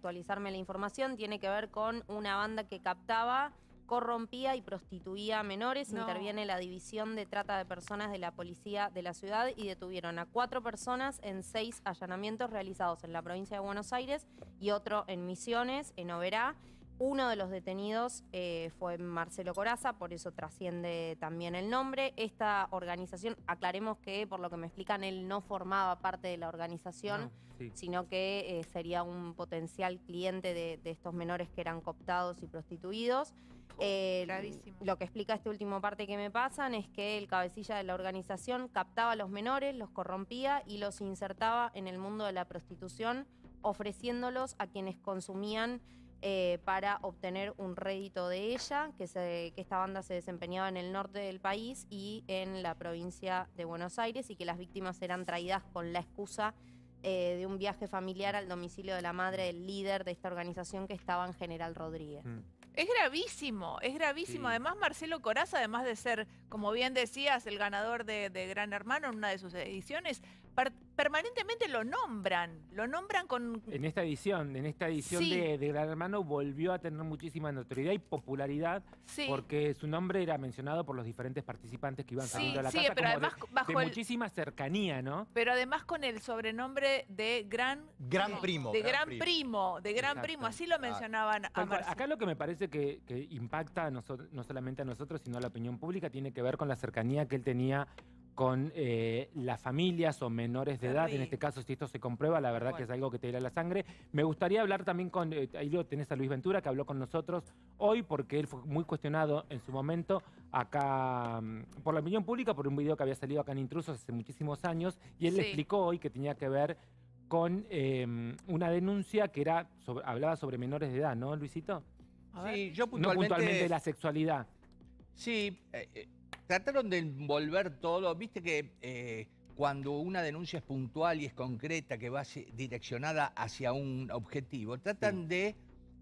actualizarme la información, tiene que ver con una banda que captaba, corrompía y prostituía a menores. No. Interviene la división de trata de personas de la policía de la ciudad y detuvieron a cuatro personas en seis allanamientos realizados en la provincia de Buenos Aires y otro en Misiones, en Oberá. Uno de los detenidos eh, fue Marcelo Coraza, por eso trasciende también el nombre. Esta organización, aclaremos que por lo que me explican, él no formaba parte de la organización, No, sí. sino que eh, sería un potencial cliente de, de estos menores que eran cooptados y prostituidos. Eh, lo que explica esta última parte que me pasan es que el cabecilla de la organización captaba a los menores, los corrompía y los insertaba en el mundo de la prostitución, ofreciéndolos a quienes consumían eh, para obtener un rédito de ella, que, se- que esta banda se desempeñaba en el norte del país y en la provincia de Buenos Aires y que las víctimas eran traídas con la excusa eh, de un viaje familiar al domicilio de la madre del líder de esta organización que estaba en General Rodríguez. Mm. Es gravísimo, es gravísimo. Sí. Además, Marcelo Coraza, además de ser, como bien decías, el ganador de, de Gran Hermano en una de sus ediciones, permanentemente lo nombran. Lo nombran con... En esta edición, en esta edición Sí. de, de Gran Hermano volvió a tener muchísima notoriedad y popularidad Sí, porque su nombre era mencionado por los diferentes participantes que iban Sí, saliendo de la sí, casa pero como de- además bajo de el- muchísima cercanía, ¿no? pero además con el sobrenombre de Gran... Gran no, primo. De Gran Primo, de Gran Exacto. Primo. Así lo Ah. mencionaban a cual. Acá lo que me parece que, que impacta a no solamente a nosotros, sino a la opinión pública, tiene que ver con la cercanía que él tenía con eh, las familias o menores de edad. En este caso, si esto se comprueba, la verdad que es algo que te irá la sangre. Me gustaría hablar también con, eh, ahí lo tenés a Luis Ventura, que habló con nosotros hoy, porque él fue muy cuestionado en su momento acá mm, por la opinión pública, por un video que había salido acá en Intrusos hace muchísimos años, y él le explicó hoy que tenía que ver con eh, una denuncia que era sobre- hablaba sobre menores de edad, ¿no, Luisito? A ver. Sí, yo No puntualmente... puntualmente de la sexualidad. Sí, eh, eh, trataron de envolver todo. Viste que eh, cuando una denuncia es puntual y es concreta, que va direccionada hacia un objetivo, tratan de,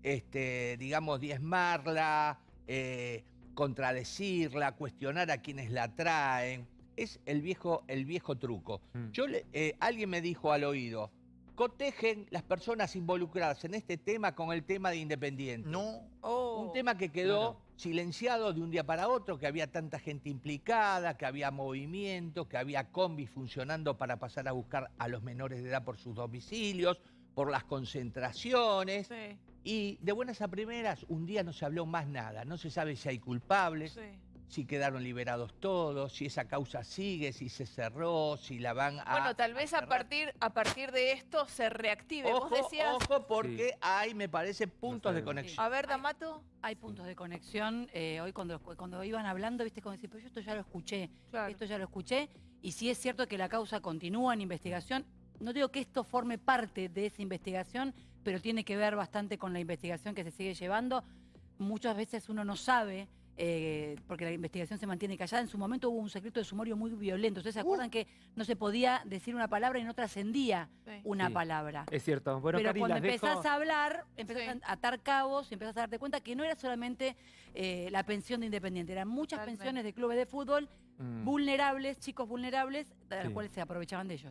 este, digamos, diezmarla, eh, contradecirla, cuestionar a quienes la traen. Es el viejo, el viejo truco. Mm. Yo eh, alguien me dijo al oído, cotejen las personas involucradas en este tema con el tema de Independiente. No. Oh. Un tema que quedó Claro. silenciado de un día para otro, que había tanta gente implicada, que había movimiento, que había combis funcionando para pasar a buscar a los menores de edad por sus domicilios, por las concentraciones. Sí, Y de buenas a primeras, un día no se habló más nada. No se sabe si hay culpables, sí. Si quedaron liberados todos, si esa causa sigue, si se cerró, si la van a... Bueno, tal vez a partir, a partir de esto se reactive. Ojo, Vos decías... ojo, porque hay, me parece, puntos de conexión. A ver, Damato. Hay puntos de conexión. eh, hoy cuando, cuando iban hablando, viste, como decir, pero yo esto ya lo escuché, Claro. esto ya lo escuché. Y si es cierto que la causa continúa en investigación, no digo que esto forme parte de esa investigación, pero tiene que ver bastante con la investigación que se sigue llevando. Muchas veces uno no sabe, eh, porque la investigación se mantiene callada. En su momento hubo un secreto de sumario muy violento. ¿Ustedes se acuerdan que no se podía decir una palabra y no trascendía Sí. una Sí. palabra? Es cierto. Bueno, Pero Cari, cuando dejo- empezás a hablar, empezás Sí. a atar cabos y empezás a darte cuenta que no era solamente eh, la pensión de Independiente, eran muchas Totalmente. pensiones de clubes de fútbol Mm. vulnerables, chicos vulnerables, de las cuales se aprovechaban de ellos.